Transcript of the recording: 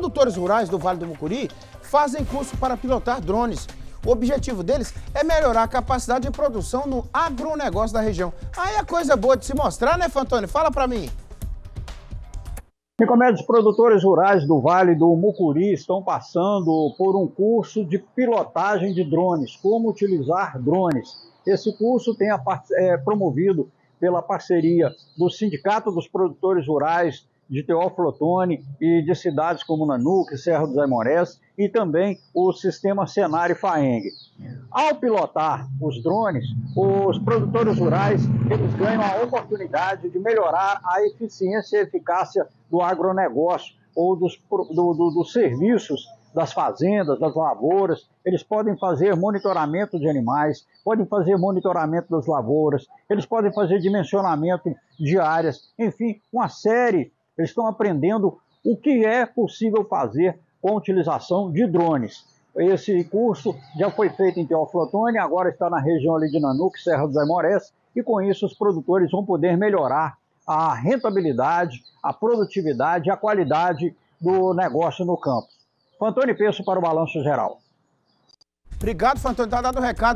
produtores rurais do Vale do Mucuri fazem curso para pilotar drones. O objetivo deles é melhorar a capacidade de produção no agronegócio da região. Aí é coisa boa de se mostrar, né, Fantoni? Fala para mim. Nicomedes, produtores rurais do Vale do Mucuri estão passando por um curso de pilotagem de drones, como utilizar drones. Esse curso tem a, é, promovido pela parceria do Sindicato dos Produtores Rurais de Teófilo Otoni e de cidades como Nanuque, Serra dos Aimorés e também o sistema e Faeng. Ao pilotar os drones, os produtores rurais eles ganham a oportunidade de melhorar a eficiência e eficácia do agronegócio ou dos, do, do, dos serviços das fazendas, das lavouras, eles podem fazer monitoramento de animais, podem fazer monitoramento das lavouras, eles podem fazer dimensionamento de áreas, enfim, uma série eles estão aprendendo o que é possível fazer com a utilização de drones. Esse curso já foi feito em Teófilo Otoni, agora está na região ali de Nanuque, Serra dos Aimorés, e com isso os produtores vão poder melhorar a rentabilidade, a produtividade e a qualidade do negócio no campo. Fantoni Peço para o Balanço Geral. Obrigado, Fantoni. Está dado o recado.